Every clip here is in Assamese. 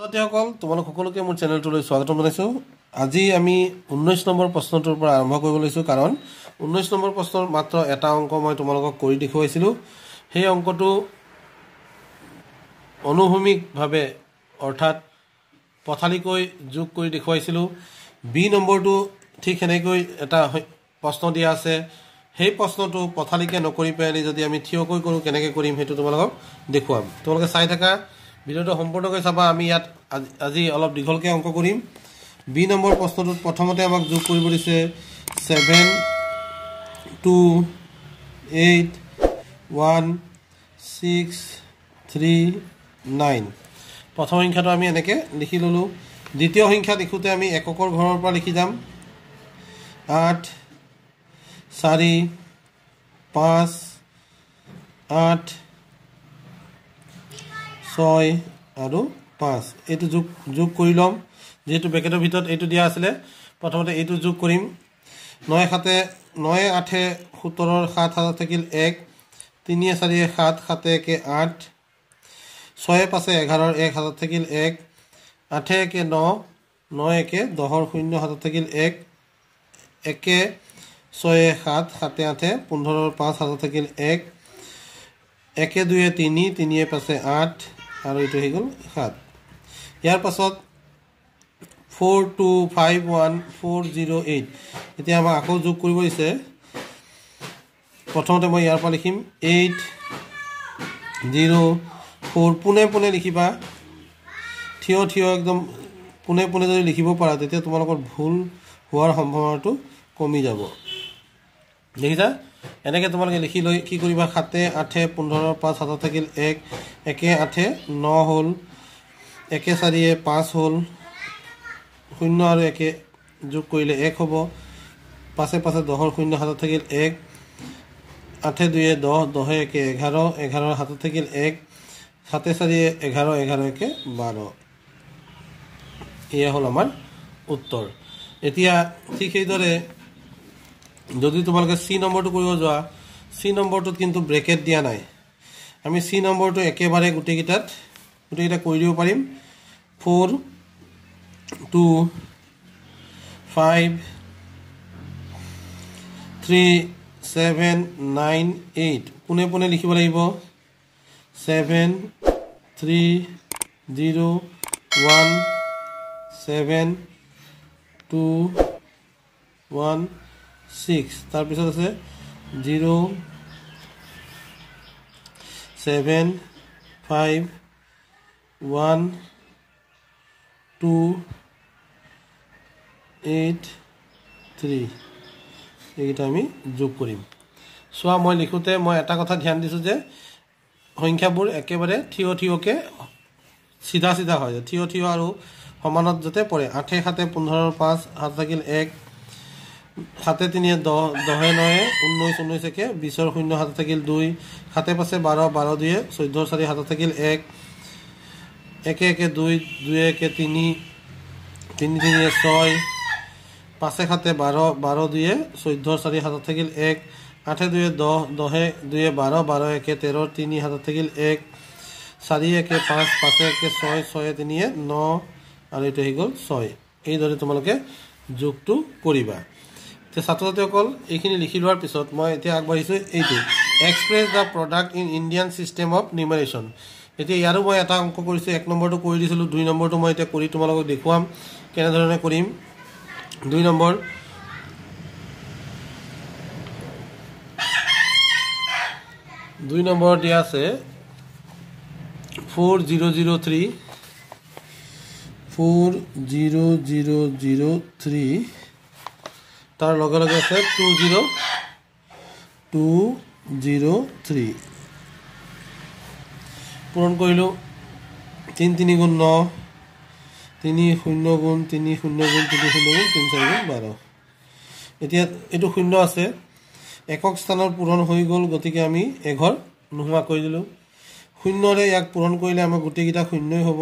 ছাত্ৰীসকল তোমালোক সকলোকে মোৰ চেনেলটোলৈ স্বাগতম জনাইছোঁ। আজি আমি ঊনৈছ নম্বৰ প্ৰশ্নটোৰ পৰা আৰম্ভ কৰিব লৈছোঁ কাৰণ ঊনৈছ নম্বৰ প্ৰশ্নৰ মাত্ৰ এটা অংক মই তোমালোকক কৰি দেখুৱাইছিলোঁ। সেই অংকটো অনুভূমিকভাৱে অৰ্থাৎ পথালিকৈ যোগ কৰি দেখুৱাইছিলোঁ। বি নম্বৰটো ঠিক সেনেকৈ এটা প্ৰশ্ন দিয়া আছে। সেই প্ৰশ্নটো পথালিকৈ নকৰি পেলাই যদি আমি থিয়কৈ কৰোঁ কেনেকৈ কৰিম সেইটো তোমালোকক দেখুৱাম। তোমালোকে চাই থাকা। ভিডিঅ'টো সম্পূৰ্ণকৈ চাবা আমি ইয়াত আজি অলপ দীঘলকৈ অংক কৰিম। বি নম্বৰ প্ৰশ্নটোত প্ৰথমতে আমাক যোগ কৰিব দিছে seven two eight one six three nine. প্ৰথম সংখ্যাটো আমি এনেকৈ লিখি ল'লোঁ। দ্বিতীয় সংখ্যা লিখোঁতে আমি এককৰ ঘৰৰ পৰা লিখি যাম। আঠ চাৰি পাঁচ আঠ ছয় আৰু পাঁচ। এইটো যোগ যোগ কৰি ল'ম। যিহেতু বেকেটৰ ভিতৰত এইটো দিয়া আছিলে, প্ৰথমতে এইটো যোগ কৰিম। নয় সাতে, নয় আঠে সোতৰৰ সাত হাতত থাকিল এক। তিনিয়ে চাৰিয়ে সাত, সাতে একে, আঠ। ছয়ে পাঁচে এঘাৰৰ এক হাতত থাকিল এক। আঠে একে ন ন একে দহৰ শূন্য হাতত থাকিল এক। একে ছয়ে সাত, সাতে আঠে পোন্ধৰৰ পাঁচ হাতত থাকিল এক। একে দুয়ে তিনি, তিনিয়ে পাঁচে আঠ। আৰু এইটো হৈ গ'ল সাত। ইয়াৰ পাছত four two five one four zero' eight এতিয়া আমাক আকৌ যোগ কৰিব দিছে। প্ৰথমতে মই ইয়াৰ পৰা লিখিম এইট জিৰ' ফ'ৰ পোনে পোনে লিখিবা। থিয় থিয় একদম পোনে পোনে যদি লিখিব পাৰা তেতিয়া তোমালোকৰ ভুল হোৱাৰ সম্ভাৱনাটো কমি যাব। দেখিছা? এনেকৈ তোমালোকে লিখি লৈ কি কৰিবা? সাতে আঠে পোন্ধৰ পাঁচ হাতত থাকিল এক একে আঠে ন হ'ল একে চাৰিয়ে পাঁচ হ'ল শূন্য আৰু একে যোগ কৰিলে এক হ'ব। পাছে পাছে দহৰ শূন্য হাতত থাকিল এক আঠে দুয়ে দহ দহে একে এঘাৰ এঘাৰৰ হাতত থাকিল এক সাতে চাৰিয়ে এঘাৰ এঘাৰ একে বাৰ। এয়া হ'ল আমাৰ উত্তৰ। এতিয়া ঠিক সেইদৰে যদি তোমালোকে চি নম্বৰটো কৰিব যোৱা চি নম্বৰটোত কিন্তু ব্ৰেকেট দিয়া নাই। আমি চি নম্বৰটো একেবাৰে গোটেইকেইটাত গোটেইকেইটা কৰি দিব পাৰিম। Four two five three seven nine eight পোনে পোনে লিখিব লাগিব? Seven three zero' one seven two one six তাৰপিছত আছে zero' seven five one two eight three এইকেইটা আমি যোগ কৰিম। চোৱা মই লিখোঁতে মই এটা কথা ধ্যান দিছোঁ যে সংখ্যাবোৰ একেবাৰে থিয় থিয়কৈ চিধা চিধা হয় থিয় থিয় আৰু সমানত যাতে পৰে। আঠে সাতে পোন্ধৰ পাঁচ সাত থাকিল এক সাতে তিনিয়ে দহ দহে নয়ে ঊনৈছ ঊনৈছ একে বিছৰ শূন্য হাতত থাকিল দুই, সাতে পাঁচে বাৰ বাৰ দুয়ে চৈধ্যৰ চাৰি হাতত থাকিল এক, একে একে দুই, দুয়ে, একে তিনি তিনি, তিনিয়ে ছয়, পাঁচে সাতে বাৰ বাৰ দুয়ে চৈধ্যৰ চাৰি হাতত থাকিল এক, আঠে দুয়ে দহ দহে দুয়ে বাৰ বাৰ একে তেৰ, তিনি হাতত থাকিল এক, চাৰি একে পাঁচ, পাঁচে একে ছয়, ছয়ে তিনিয়ে ন, আৰু এইটো হৈ গ'ল ছয়। এইদৰে তোমালোকে যোগটো কৰিবা। এতিয়া ছাত্ৰ ছাত্ৰীসকল এইখিনি লিখি লোৱাৰ পিছত মই এতিয়া আগবাঢ়িছোঁ এইটো। Express the product in Indian system of numeration এতিয়া ইয়াৰো মই এটা অংক কৰিছোঁ এক নম্বৰটো কৰি দিছিলোঁ দুই নম্বৰটো মই এতিয়া কৰি তোমালোকক দেখুৱাম কেনেধৰণে কৰিম। দুই নম্বৰ। দুই নম্বৰ দিয়া আছে four zero' zero' three four zero' zero' zero' three তাৰ লগে লগে আছে two zero' two zero' three পূৰণ কৰিলোঁ তিনি তিনি গুণ ন তিনি শূন্য গুণ তিনি শূন্য গুণ তিনি শূন্য গুণ তিনি চাৰি গুণ বাৰ। এতিয়া এইটো শূন্য আছে। একক স্থানত পূৰণ হৈ গ'ল গতিকে আমি এঘৰ নোহোৱা কৰি দিলোঁ। শূন্যৰে ইয়াক পূৰণ কৰিলে আমাৰ গোটেইকেইটা শূন্যই হ'ব।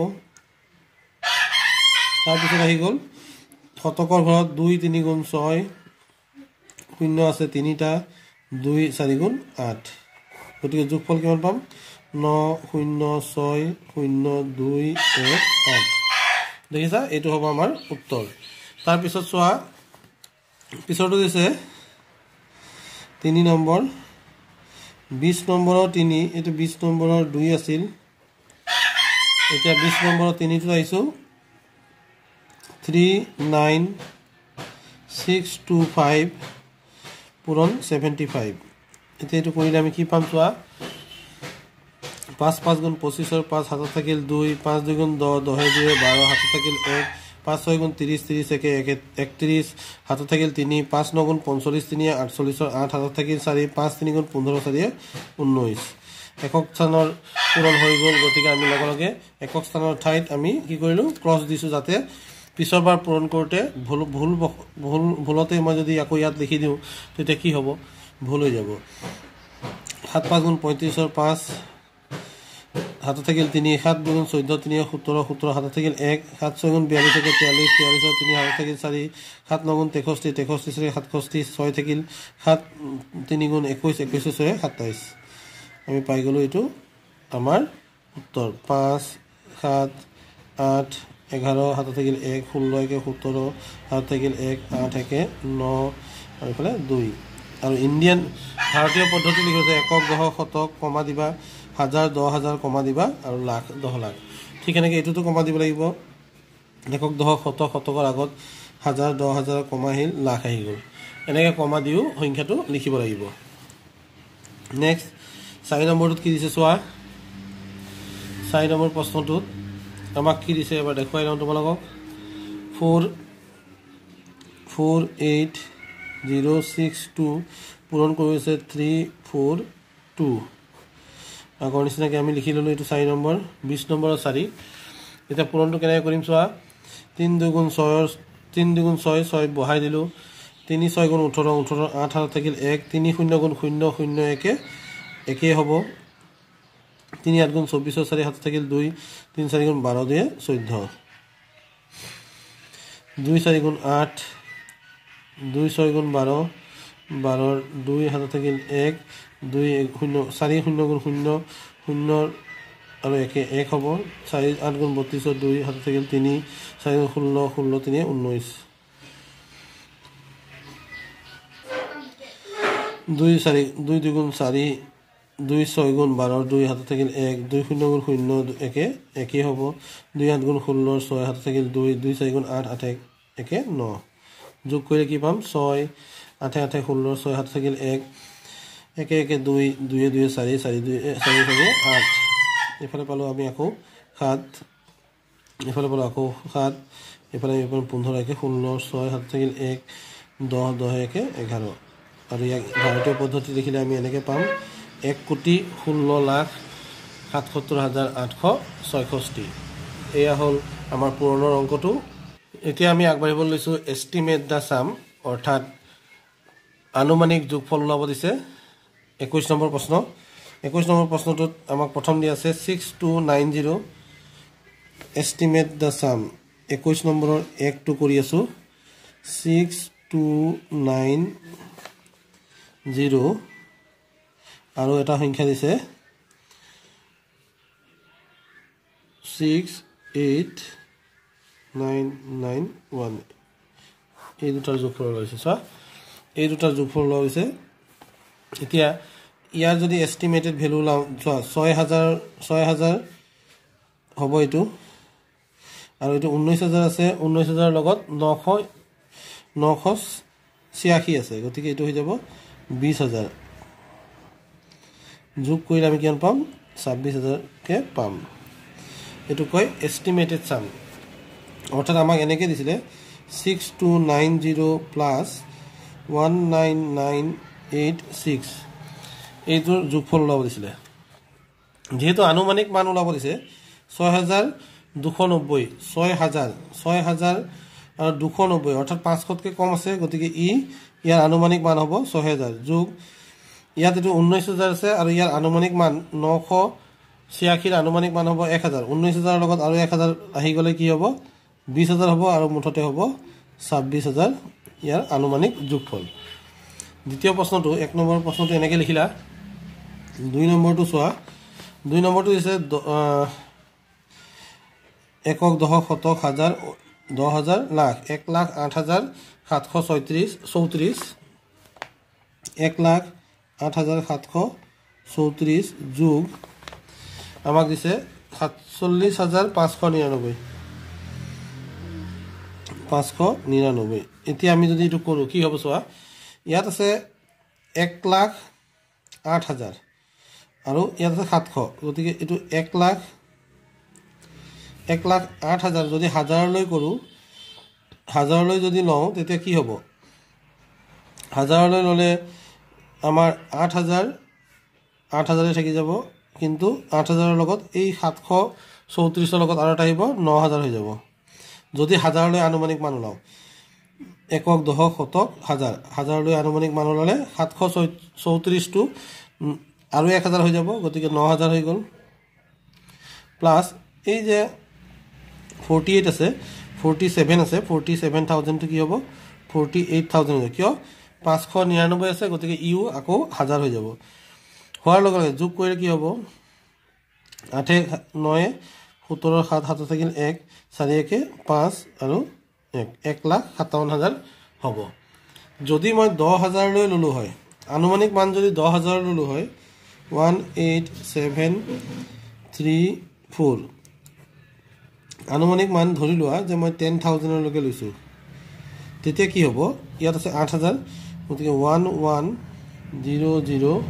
তাৰপিছত আহি গ'ল শতকৰ ঘৰত দুই তিনি গুণ ছয় শূন্য আছে তিনিটা দুই চাৰি গুণ আঠ। গতিকে যোগফল কিমান পাম? ন শূন্য ছয় শূন্য দুই এক আঠ দেখিছা? এইটো হ'ব আমাৰ উত্তৰ। তাৰপিছত চোৱা পিছৰটো দিছে তিনি নম্বৰ বিছ নম্বৰৰ তিনি এইটো বিছ নম্বৰৰ দুই আছিল। এতিয়া বিছ নম্বৰৰ তিনিটোত আহিছোঁ। Three nine six two five পূৰণ ছেভেণ্টি ফাইভ এতিয়া এইটো কৰিলে আমি কি পাম চোৱা? পাঁচ পাঁচ গুণ পঁচিছৰ পাঁচ হাতত থাকিল দুই পাঁচ দুই গুণ দহ দহে দুয়ে বাৰ হাতত থাকিল এক পাঁচ ছয় গুণ ত্ৰিছ ত্ৰিছ একে একে একত্ৰিছ হাতত থাকিল তিনি পাঁচ ন গুণ পঞ্চল্লিছ তিনিয়ে আঠচল্লিছৰ আঠ হাতত থাকিল চাৰি পাঁচ তিনি গুণ পোন্ধৰ চাৰিয়ে ঊনৈছ। একক স্থানৰ পূৰণ হৈ গ'ল গতিকে আমি লগে লগে একক স্থানৰ ঠাইত আমি কি কৰিলোঁ? ক্ৰছ দিছোঁ যাতে পিছৰবাৰ পূৰণ কৰোঁতে ভুল ভুল ভুল ভুলতে মই যদি আকৌ ইয়াত লিখি দিওঁ তেতিয়া কি হ'ব? ভুল হৈ যাব। সাত পাঁচ গুণ পঁয়ত্ৰিছৰ পাঁচ হাতত থাকিল তিনি সাত দুগুণ চৈধ্য তিনি সোতৰ সোতৰ হাতত থাকিল এক সাত ছয় গুণ বিয়াল্লিছ একে তিয়াল্লিছ তিয়াল্লিছৰ তিনি হাতত থাকিল চাৰি সাত ন গুণ তেষষ্ঠি তেষষ্ঠি চাৰি সাতষষ্ঠি ছয় থাকিল সাত তিনি গুণ একৈছ একৈছ ছয় সাতাইছ আমি পাই গ'লোঁ এইটো আমাৰ উত্তৰ। পাঁচ সাত আঠ এঘাৰ হাতত থাকিল এক ষোল্ল একে সোতৰ হাতত থাকিল এক আঠ একে ন আৰু এইফালে দুই। আৰু ইণ্ডিয়ান ভাৰতীয় পদ্ধতি লিখিছে একক দহ শতক কমা দিবা হাজাৰ দহ হাজাৰ কমা দিবা আৰু লাখ দহ লাখ। ঠিক এনেকৈ এইটোতো কমা দিব লাগিব। একক দহ শতক শতকৰ আগত হাজাৰ দহ হাজাৰ কমা আহিল লাখ আহি গ'ল। এনেকৈ কমা দিও সংখ্যাটো লিখিব লাগিব। নেক্সট চাৰি নম্বৰটোত কি দিছে চোৱা। চাৰি নম্বৰ প্ৰশ্নটোত আমাক কি দিছে এবাৰ দেখুৱাই লওঁ তোমালোকক four four eight zero' six two পূৰণ কৰিছে থ্ৰী ফ'ৰ টু আগৰ নিচিনাকৈ আমি লিখি ল'লোঁ এইটো চাৰি নম্বৰ বিছ নম্বৰৰ চাৰি এতিয়া পূৰণটো কেনেকৈ কৰিম চোৱা তিনি দুগুণ ছয়ৰ তিনি দুগুণ ছয় ছয় বহাই দিলোঁ তিনি ছয় গুণ ওঠৰ ওঠৰ আঠ হাতত থাকিল এক তিনি শূন্য গুণ শূন্য শূন্য একে একেই হ'ব তিনি আঠ গুণ চৌবিছৰ চাৰি হাতত থাকিল, দুই, তিনি চাৰি গুণ বাৰ দুয়ে চৈধ্য। দুই চাৰি গুণ আঠ, দুই ছয় গুণ বাৰ, বাৰৰ দুই হাতত থাকিল এক, দুই শূন্য, চাৰি শূন্য গুণ শূন্য শূন্যৰ আৰু একে এক হ'ব। চাৰি, আঠ গুণ বত্ৰিছৰ দুই হাতত থাকিল তিনি, চাৰি গুণ ষোল্ল ষোল্ল তিনি ঊনৈছ দুই চাৰি, দুই দুগুণ চাৰি দুই ছয় গুণ বাৰৰ দুই হাতত থাকিল এক দুই শূন্য গুণ শূন্য একে একেই হ'ব। দুই আঠ গুণ ষোল্লৰ ছয় হাতত থাকিল দুই দুই চাৰি গুণ আঠ আঠে একে ন। যোগ কৰিলে কি পাম? ছয় আঠে আঠে ষোল্লৰ ছয় হাতত থাকিল এক একে একে দুই দুয়ে দুয়ে চাৰি চাৰি দুই চাৰি চাৰি আঠ। এইফালে পালোঁ আমি আকৌ সাত এইফালে পালোঁ আকৌ সাত এইফালে এইফালে পোন্ধৰ একে ষোল্ল ছয় হাতত থাকিল এক দহ দহ একে এঘাৰ। আৰু ইয়াক ভাৰতীয় পদ্ধতি দেখিলে আমি এনেকৈ পাম। এক কোটি ষোল্ল লাখ সাতসত্তৰ হাজাৰ আঠশ ছয়ষষ্ঠি। এয়া হ'ল আমাৰ পুৰণৰ অংকটো। এতিয়া আমি আগবাঢ়িব লৈছোঁ এষ্টিমেট দ্য চাম অৰ্থাৎ আনুমানিক যোগফল ওলাব দিছে। একৈছ নম্বৰ প্ৰশ্ন। একৈছ নম্বৰ প্ৰশ্নটোত আমাক প্ৰথম দিয়া আছে six two nine zero' estimate the sum একৈছ নম্বৰৰ একটো কৰি আছোঁ। ছিক্স টু নাইন জিৰ' আৰু এটা সংখ্যা দিছে। Six eight nine nine one এই দুটাৰ যোগফল ওলাইছে চোৱা। এই দুটাৰ যোগফল ওলোৱা হৈছে। এতিয়া ইয়াৰ যদি এষ্টিমেটেড ভেলু ওলাওঁ চোৱা ছয় হাজাৰ ছয় হাজাৰ হ'ব এইটো। আৰু এইটো ঊনৈছ হাজাৰ আছে ঊনৈছ হাজাৰৰ লগত নশ নশ ছিয়াশী আছে গতিকে এইটো হৈ যাব বিছ হাজাৰ। যোগ কৰিলে আমি কিমান পাম? ছাব্বিছ হাজাৰকৈ পাম। এইটো কয় এষ্টিমেটেড চাম অৰ্থাৎ আমাক এনেকৈ দিছিলে six two nine zero' plus one nine nine eight six এইটোৰ যোগফল ওলাব দিছিলে। যিহেতু আনুমানিক মান ওলাব দিছে ছয় হাজাৰ দুশ নব্বৈ ছয় হাজাৰ ছয় হাজাৰ আৰু দুশ নব্বৈ অৰ্থাৎ পাঁচশতকৈ কম আছে গতিকে ই ইয়াৰ আনুমানিক মান হ'ব ছয় হেজাৰ যোগ ইয়াত এইটো ঊনৈছ হাজাৰ আছে আৰু ইয়াৰ আনুমানিক মান নশ ছিয়াশীৰ আনুমানিক মান হ'ব এক হাজাৰ। ঊনৈছ হাজাৰৰ লগত আৰু এক হাজাৰ আহি গ'লে কি হ'ব? বিছ হাজাৰ হ'ব আৰু মুঠতে হ'ব ছাব্বিছ হাজাৰ ইয়াৰ আনুমানিক যোগফল। দ্বিতীয় প্ৰশ্নটো এক নম্বৰ প্ৰশ্নটো এনেকৈ লিখিলা। দুই নম্বৰটো চোৱা। দুই নম্বৰটো দিছে একক দশক শতক হাজাৰ দহ হাজাৰ লাখ। এক লাখ আঠ হাজাৰ সাতশ ছয়ত্ৰিছ চৌত্ৰিছ এক লাখ আঠ হাজাৰ সাতশ চৌত্ৰিছ যোগ আমাক দিছে সাতচল্লিছ হাজাৰ পাঁচশ নিৰানব্বৈ পাঁচশ নিৰানব্বৈ এতিয়া আমি যদি এইটো কৰোঁ কি হ'ব চোৱা? ইয়াত আছে এক লাখ আঠ হাজাৰ আৰু ইয়াত আছে সাতশ। গতিকে এইটো এক লাখ এক লাখ আঠ হাজাৰ যদি হাজাৰলৈ কৰোঁ হাজাৰলৈ যদি লওঁ তেতিয়া কি হ'ব? হাজাৰলৈ ল'লে আমাৰ আঠ হাজাৰ আঠ হাজাৰে থাকি যাব কিন্তু আঠ হাজাৰৰ লগত এই সাতশ চৌত্ৰিছৰ লগত আৰু এটা আহিব ন হাজাৰ হৈ যাব। যদি হাজাৰলৈ আনুমানিক মান ওলাওঁ। একক দশক শতক হাজাৰ। হাজাৰলৈ আনুমানিক মান ওলালে সাতশ চৌত্ৰিছটো আৰু এক হাজাৰ হৈ যাব গতিকে ন হাজাৰ হৈ গ'ল। প্লাছ এই যে ফৰ্টি এইট আছে ফৰ্টি ছেভেন আছে ফৰ্টি ছেভেন থাউজেণ্ডটো কি হ'ব? ফৰ্টি এইট থাউজেণ্ড কিয়? পাঁচশ নিৰান্নব্বৈ আছে গতিকে ইও আকৌ হাজাৰ হৈ যাব। হোৱাৰ লগে লগে যোগ কৰিলে কি হ'ব? আঠে নয়ে সোতৰ সাত সাত থাকিল এক চাৰি একে পাঁচ আৰু এক। এক লাখ সাতাৱন্ন হাজাৰ হ'ব। যদি মই দহ হাজাৰলৈ ল'লোঁ হয় আনুমানিক মান যদি দহ হাজাৰ ল'লোঁ হয় one eight seven three four. আনুমানিক মান ধৰি লোৱা যে মই টেন থাউজেণ্ডলৈকে লৈছোঁ। তেতিয়া কি হ'ব? ইয়াত আছে আঠ হাজাৰ গতিকে one one zero' zero'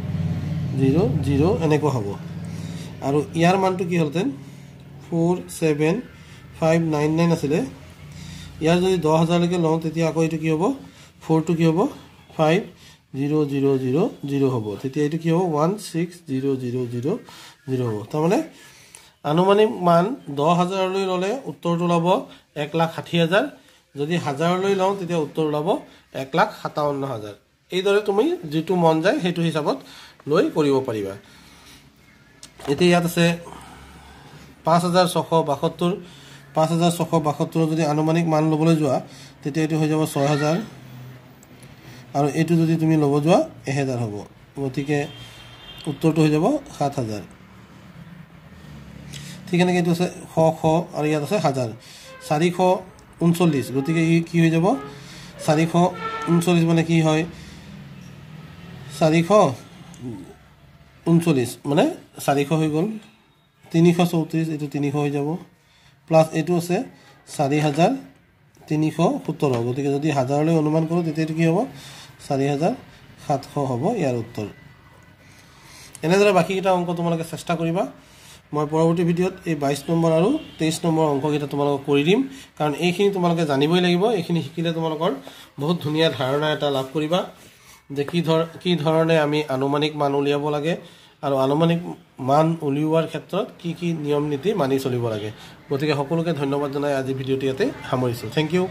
zero' zero' এনেকুৱা হ'ব। আৰু ইয়াৰ মানটো কি হ'লহেঁতেন four seven five nine nine আছিলে। ইয়াৰ যদি দহ হাজাৰলৈকে লওঁ তেতিয়া আকৌ এইটো কি হ'ব? ফ'ৰটো কি হ'ব? Five zero' zero' zero' zero' হ'ব। তেতিয়া এইটো কি হ'ব? One six zero' zero' zero' zero' হ'ব। তাৰমানে আনুমানিক মান দহ হাজাৰলৈ ল'লে উত্তৰটো ওলাব এক লাখ ষাঠি হাজাৰ। যদি হাজাৰলৈ লওঁ তেতিয়া উত্তৰ ওলাব এক লাখ সাতাৱন্ন হাজাৰ। এইদৰে তুমি যিটো মন যায় সেইটো হিচাপত লৈ কৰিব পাৰিবা। এতিয়া ইয়াত আছে পাঁচ হাজাৰ ছশ বাসত্তৰ। পাঁচ হাজাৰ ছশ বাসত্তৰ যদি আনুমানিক মান ল'বলৈ যোৱা তেতিয়া এইটো হৈ যাব ছয় হাজাৰ। আৰু এইটো যদি তুমি ল'ব যোৱা এহেজাৰ হ'ব। গতিকে উত্তৰটো হৈ যাব সাত হাজাৰ। ঠিক এনেকৈ এইটো আছে শ শ আৰু ইয়াত আছে হাজাৰ। চাৰিশ ঊনচল্লিছ গতিকে ই কি হৈ যাব? চাৰিশ ঊনচল্লিছ মানে কি হয়? চাৰিশ ঊনচল্লিছ মানে চাৰিশ হৈ গ'ল। তিনিশ চৌত্ৰিছ এইটো তিনিশ হৈ যাব। প্লাছ এইটো আছে চাৰি হাজাৰ তিনিশ সোতৰ। গতিকে যদি হাজাৰলৈ অনুমান কৰোঁ তেতিয়া এইটো কি হ'ব? চাৰি হাজাৰ সাতশ হ'ব ইয়াৰ উত্তৰ। এনেদৰে বাকীকেইটা অংক তোমালোকে চেষ্টা কৰিবা। মই পৰৱৰ্তী ভিডিঅ'ত এই বাইছ নম্বৰ আৰু তেইছ নম্বৰ অংককেইটা তোমালোকক কৰি দিম। কাৰণ এইখিনি তোমালোকে জানিবই লাগিব এইখিনি শিকিলে তোমালোকৰ বহুত ধুনীয়া ধাৰণা এটা লাভ কৰিবা। যে কি ধৰ কি ধৰণে আমি আনুমানিক মান উলিয়াব লাগে আৰু আনুমানিক মান উলিওৱাৰ ক্ষেত্ৰত কি কি নিয়ম নীতি মানি চলিব লাগে। গতিকে সকলোকে ধন্যবাদ জনাই আজি ভিডিঅ'টি ইয়াতে সামৰিছোঁ। Thank you.